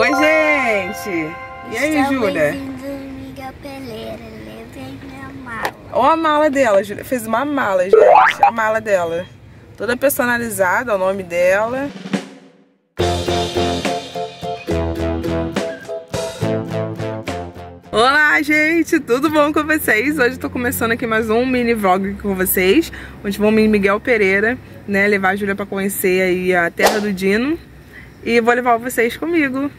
Oi, gente! E aí, Júlia? Olha a mala dela, Júlia. Fez uma mala, gente. A mala dela. Toda personalizada, o nome dela. Olá, gente! Tudo bom com vocês? Hoje eu tô começando aqui mais um mini vlog com vocês. Onde vamos em Miguel Pereira, né? Levar a Júlia pra conhecer aí a terra do Dino. E vou levar vocês comigo.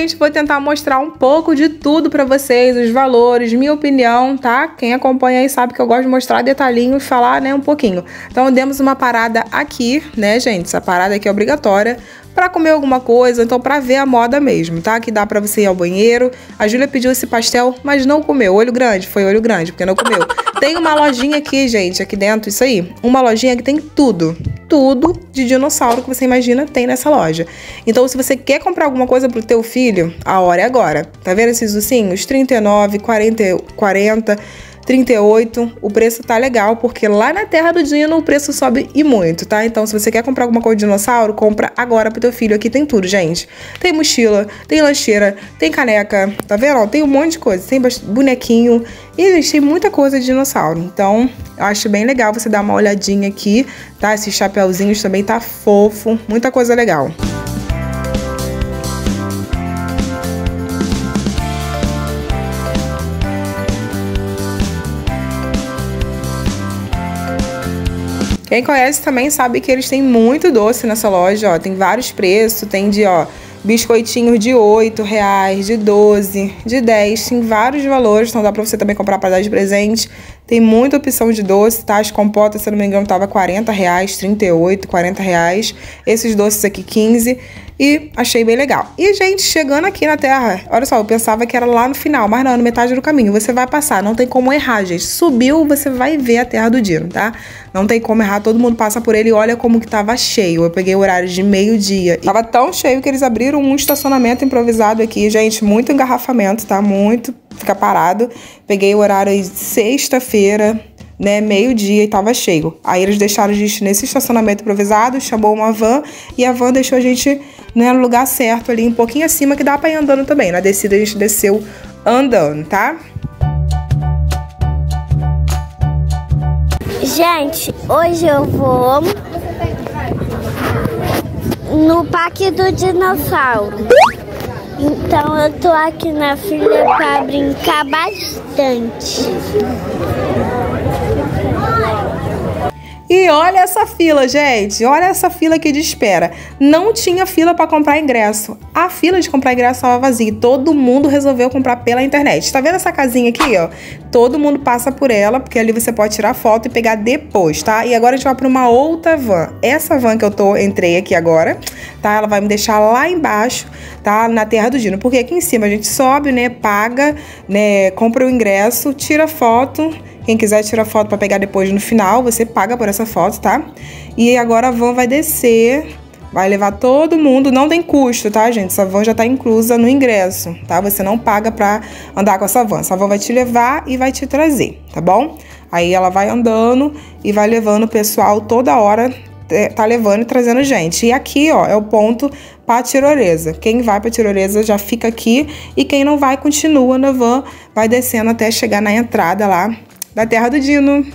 Gente, vou tentar mostrar um pouco de tudo para vocês, os valores, minha opinião, tá? Quem acompanha aí sabe que eu gosto de mostrar detalhinhos e falar, né, um pouquinho. Então, demos uma parada aqui, né, gente? Essa parada aqui é obrigatória para comer alguma coisa, então para ver a moda mesmo, tá? Que dá para você ir ao banheiro. A Júlia pediu esse pastel, mas não comeu. Olho grande, foi olho grande, porque não comeu. Tem uma lojinha aqui, gente, aqui dentro, isso aí. Uma lojinha que tem tudo. Tudo de dinossauro que você imagina tem nessa loja. Então, se você quer comprar alguma coisa pro teu filho, a hora é agora. Tá vendo esses ursinhos? 39, 40, 40 38, o preço tá legal, porque lá na Terra do Dino o preço sobe e muito, tá? Então, se você quer comprar alguma coisa de dinossauro, compra agora pro teu filho. Aqui tem tudo, gente. Tem mochila, tem lancheira, tem caneca, tá vendo? tem um monte de coisa. Tem bonequinho e, gente, tem muita coisa de dinossauro. Então, eu acho bem legal você dar uma olhadinha aqui, tá? Esses chapéuzinhos também tá fofo, muita coisa legal. Quem conhece também sabe que eles têm muito doce nessa loja, ó. Tem vários preços, tem de, ó, biscoitinhos de 8 reais, de 12, de 10, tem vários valores, então dá pra você também comprar para dar de presente. Tem muita opção de doce, tá? As compotas, se não me engano, tava 40 reais, 38, 40 reais. Esses doces aqui, 15 e achei bem legal. E, gente, chegando aqui na Terra, olha só, eu pensava que era lá no final, mas não, no metade do caminho. Você vai passar, não tem como errar, gente. Subiu, você vai ver a Terra do Dino, tá? Não tem como errar, todo mundo passa por ele e olha como que tava cheio. Eu peguei o horário de meio-dia. Tava tão cheio que eles abriram um estacionamento improvisado aqui, gente. Muito engarrafamento, tá? Muito fica parado. Peguei o horário sexta-feira, né, meio-dia e tava cheio. Aí eles deixaram a gente nesse estacionamento improvisado, chamou uma van e a van deixou a gente né, no lugar certo ali, um pouquinho acima, que dá pra ir andando também. Na descida a gente desceu andando, tá? Gente, hoje eu vou no Parque do Dinossauro. Então eu tô aqui na fila para brincar bastante. E olha essa fila, gente. Olha essa fila aqui de espera. Não tinha fila para comprar ingresso. A fila de comprar ingresso estava vazia. Todo mundo resolveu comprar pela internet. Tá vendo essa casinha aqui, ó? Todo mundo passa por ela, porque ali você pode tirar foto e pegar depois, tá? E agora a gente vai para uma outra van. Essa van que eu tô entrei aqui agora, tá? Ela vai me deixar lá embaixo, tá? Na Terra do Dino. Porque aqui em cima a gente sobe, né? Paga, né? Compra o ingresso, tira foto quem quiser tirar foto para pegar depois no final, você paga por essa foto, tá? E agora a van vai descer, vai levar todo mundo, não tem custo, tá, gente? Essa van já tá inclusa no ingresso, tá? Você não paga para andar com essa van. Essa van vai te levar e vai te trazer, tá bom? Aí ela vai andando e vai levando o pessoal toda hora é, tá levando e trazendo gente. E aqui, ó, é o ponto para tirolesa. Quem vai para tirolesa já fica aqui e quem não vai continua na van, vai descendo até chegar na entrada lá da terra do Dino.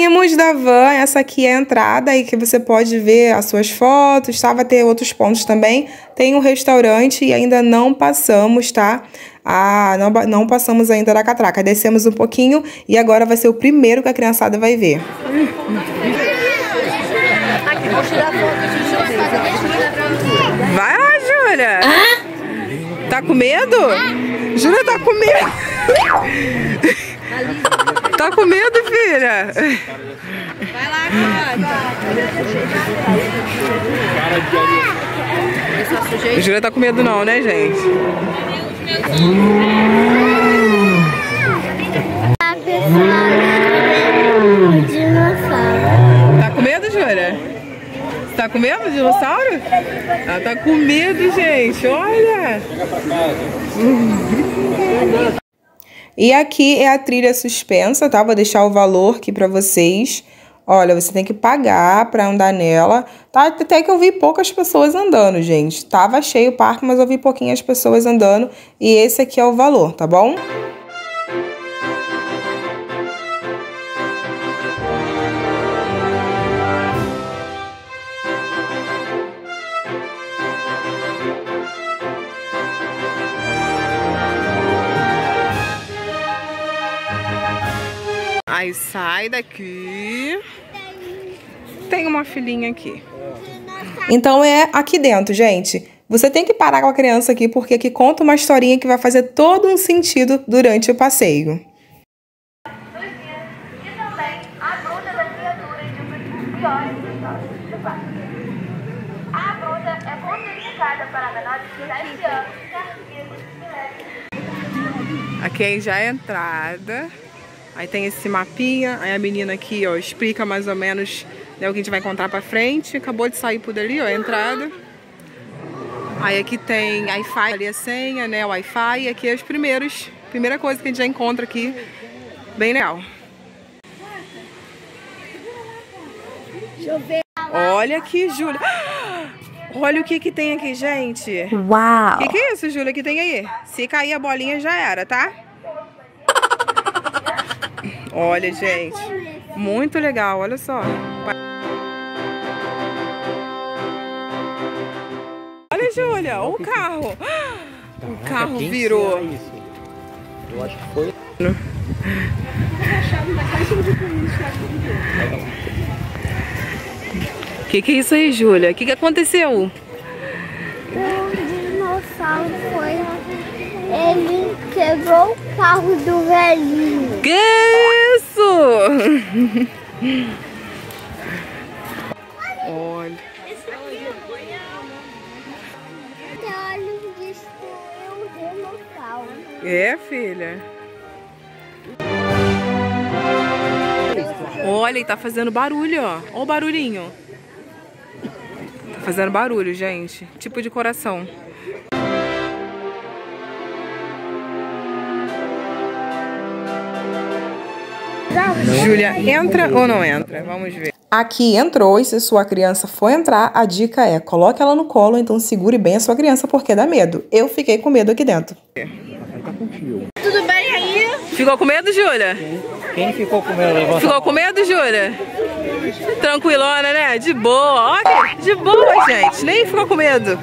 Saímos da van, essa aqui é a entrada aí que você pode ver as suas fotos, tá? Vai ter outros pontos também. Tem um restaurante e ainda não passamos, tá? Ah, não, não passamos ainda da catraca. Descemos um pouquinho e agora vai ser o primeiro que a criançada vai ver. Vai lá, Júlia! Tá com medo? Júlia tá com medo. tá com medo, filha? Vai lá, cara. A Júlia tá com medo não, né, gente? Dinossauro. Tá com medo, Júlia? Tá com medo do dinossauro? Ela tá com medo, gente. Olha! E aqui é a trilha suspensa, tá? Vou deixar o valor aqui pra vocês. Olha, você tem que pagar pra andar nela. Tá? Até que eu vi poucas pessoas andando, gente. Tava cheio o parque, mas eu vi pouquinhas pessoas andando. E esse aqui é o valor, tá bom? Aí sai daqui. Tem uma filhinha aqui. Então é aqui dentro, gente. Você tem que parar com a criança aqui, porque aqui conta uma historinha que vai fazer todo um sentido durante o passeio. é contraindicada para menores de 7 anos, carnívoros leves. Aqui aí já é a entrada. Aí tem esse mapinha. Aí a menina aqui, ó, explica mais ou menos né, o que a gente vai encontrar pra frente. Acabou de sair por dali, ó, a entrada. Aí aqui tem Wi-Fi, ali a senha, né, o Wi-Fi. E aqui é os primeiros, primeira coisa que a gente já encontra aqui. Bem legal. Olha aqui, Júlia. Olha o que que tem aqui, gente. Uau! O que, que é isso, Júlia, que tem aí? Se cair a bolinha já era, tá? Olha, gente. Muito legal, olha só. Olha, Júlia, o carro. O carro virou. Eu acho que foi. O que, que é isso aí, Júlia? O que, que aconteceu? O dinossauro foi. Ele quebrou o carro do velhinho. Que isso? Olha. Olha, destruiu o dinossauro. É, filha. Olha, e tá fazendo barulho, ó. Olha o barulhinho. Tá fazendo barulho, gente. Tipo de coração. Júlia, entra ou não entra? Vamos ver. Aqui entrou e se sua criança for entrar, a dica é coloque ela no colo, então segure bem a sua criança porque dá medo. Eu fiquei com medo aqui dentro. Tudo bem aí? Ficou com medo, Júlia? Quem ficou com medo? Levanta Ficou com medo, Júlia? Tranquilona, né? De boa. Olha, de boa, gente. Nem ficou com medo.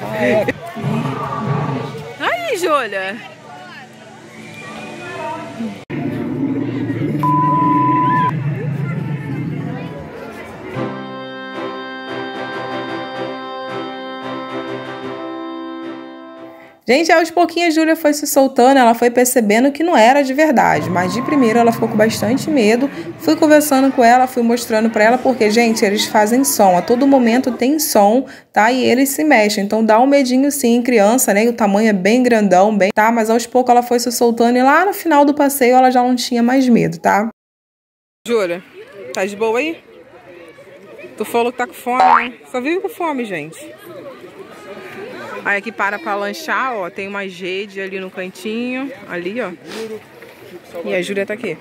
Aí, Júlia. Gente, aos pouquinhos a Júlia foi se soltando, ela foi percebendo que não era de verdade, mas de primeiro ela ficou com bastante medo. Fui conversando com ela, fui mostrando pra ela, porque, gente, eles fazem som, a todo momento tem som, tá? E eles se mexem, então dá um medinho sim em criança, né? E o tamanho é bem grandão, bem, tá? Mas aos poucos ela foi se soltando e lá no final do passeio ela já não tinha mais medo, tá? Júlia, tá de boa aí? Tu falou que tá com fome, né? Só vive com fome, gente. Aí aqui para pra lanchar, ó. Tem uma jade ali no cantinho. Ali, ó. E a Júlia tá aqui.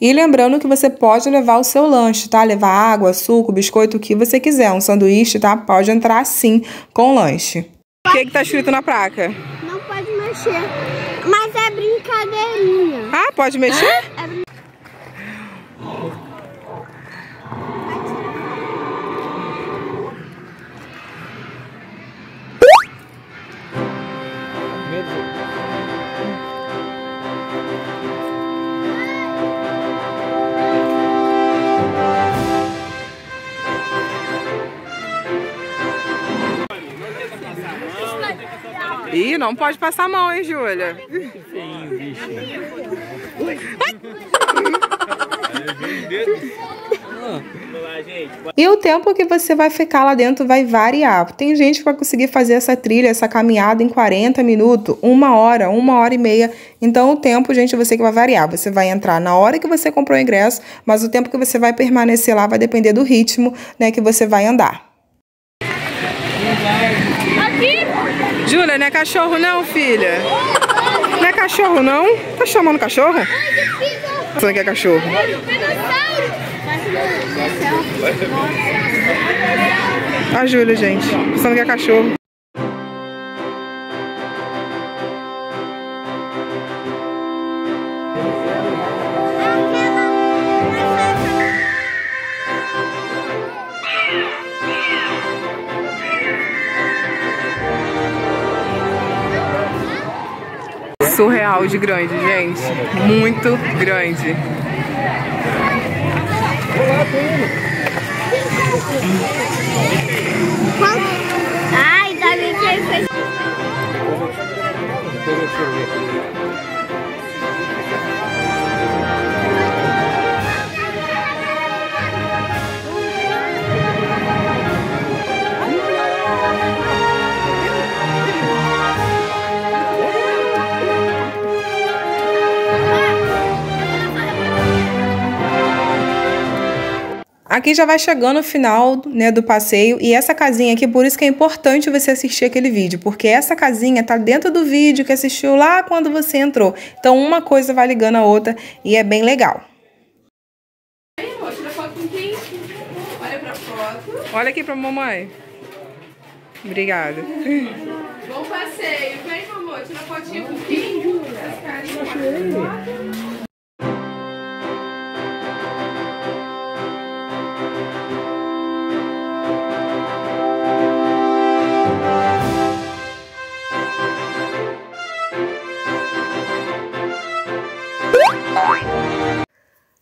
E lembrando que você pode levar o seu lanche, tá? Levar água, suco, biscoito, o que você quiser. Um sanduíche, tá? Pode entrar sim com lanche. O que que tá escrito na placa? Não pode mexer. Mas é brincadeirinha. Ah, pode mexer? Ih, não pode passar a mão, hein, Júlia? Feio, bicho. E o tempo que você vai ficar lá dentro vai variar. Tem gente que vai conseguir fazer essa trilha, essa caminhada em 40 minutos, uma hora, uma hora e meia. Então o tempo, gente, você que vai variar. Você vai entrar na hora que você comprou o ingresso, mas o tempo que você vai permanecer lá vai depender do ritmo, né, que você vai andar. Júlia, não é cachorro não, filha? Não é cachorro não? Tá chamando cachorro? Você que é cachorro? A Júlia, gente. Pensando que é cachorro. Surreal de grande, gente. Muito grande. Ai, Davi que fez. Aqui já vai chegando o final né, do passeio e essa casinha aqui, por isso que é importante você assistir aquele vídeo, porque essa casinha tá dentro do vídeo que assistiu lá quando você entrou. Então uma coisa vai ligando a outra e é bem legal. Olha aqui pra mamãe. Obrigada. Bom passeio. Vem, amor, tira fotinha com quem?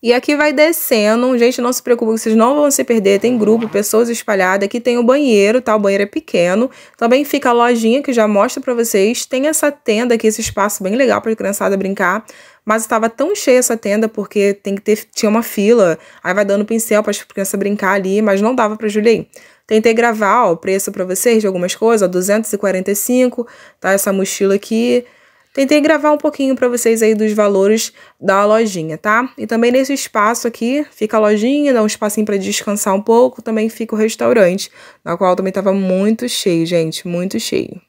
E aqui vai descendo, gente, não se preocupe, vocês não vão se perder, tem grupo, pessoas espalhadas, aqui tem o banheiro, tá? O banheiro é pequeno, também fica a lojinha que já mostra pra vocês, tem essa tenda aqui, esse espaço bem legal pra criançada brincar, mas estava tão cheia essa tenda porque tem que ter, tinha uma fila, aí vai dando pincel para as crianças brincar ali, mas não dava pra Juliei. Tentei gravar ó, o preço para vocês de algumas coisas, ó, 245, tá? Essa mochila aqui, Tentei gravar um pouquinho para vocês aí dos valores da lojinha, tá? E também nesse espaço aqui fica a lojinha, dá um espacinho para descansar um pouco, também fica o restaurante, na qual também tava muito cheio, gente, muito cheio.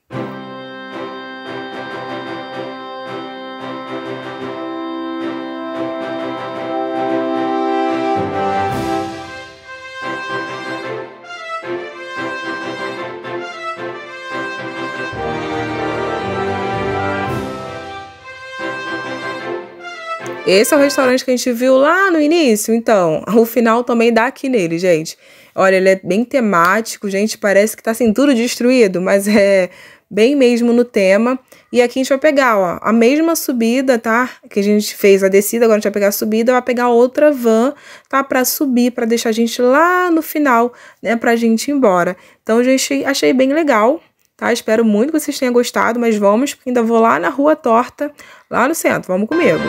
Esse é o restaurante que a gente viu lá no início, então, o final também dá aqui nele, gente. Olha, ele é bem temático, gente, parece que tá assim tudo destruído, mas é bem mesmo no tema. E aqui a gente vai pegar, ó, a mesma subida, tá? Que a gente fez a descida, agora a gente vai pegar a subida, vai pegar outra van, tá? Pra subir, pra deixar a gente lá no final, né? Pra gente ir embora. Então, gente, achei bem legal, tá? Espero muito que vocês tenham gostado, mas vamos, porque ainda vou lá na Rua Torta, lá no centro. Vamos comigo.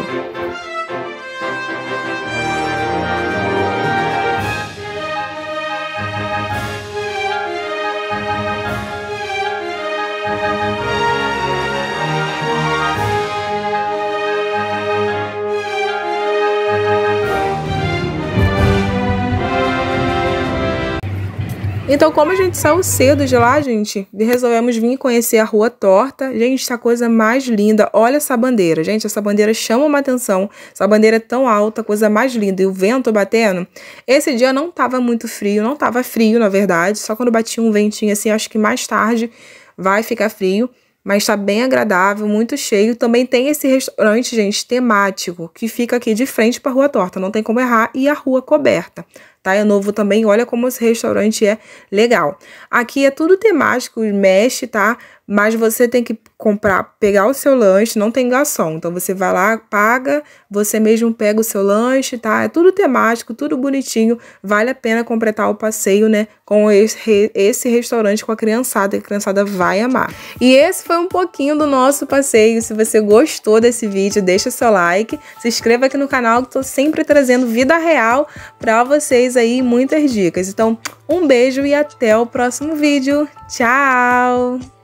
Então, como a gente saiu cedo de lá, gente, resolvemos vir conhecer a Rua Torta. Gente, essa coisa mais linda. Olha essa bandeira, gente. Essa bandeira chama uma atenção. Essa bandeira é tão alta, coisa mais linda. E o vento batendo. Esse dia não tava muito frio, não tava frio, na verdade. Só quando batia um ventinho assim, acho que mais tarde vai ficar frio mas está bem agradável, muito cheio. Também tem esse restaurante, gente, temático, que fica aqui de frente para a Rua Torta, não tem como errar, e a rua coberta. Tá? É novo também, olha como esse restaurante é legal. Aqui é tudo temático, mexe, tá? Mas você tem que comprar, pegar o seu lanche, não tem garçom. Então você vai lá, paga, você mesmo pega o seu lanche, tá? É tudo temático, tudo bonitinho. Vale a pena completar o passeio, né? Com esse, esse restaurante com a criançada, que a criançada vai amar. E esse foi um pouquinho do nosso passeio. Se você gostou desse vídeo, deixa seu like, se inscreva aqui no canal que tô sempre trazendo vida real para vocês aí, muitas dicas. Então, um beijo e até o próximo vídeo. Tchau!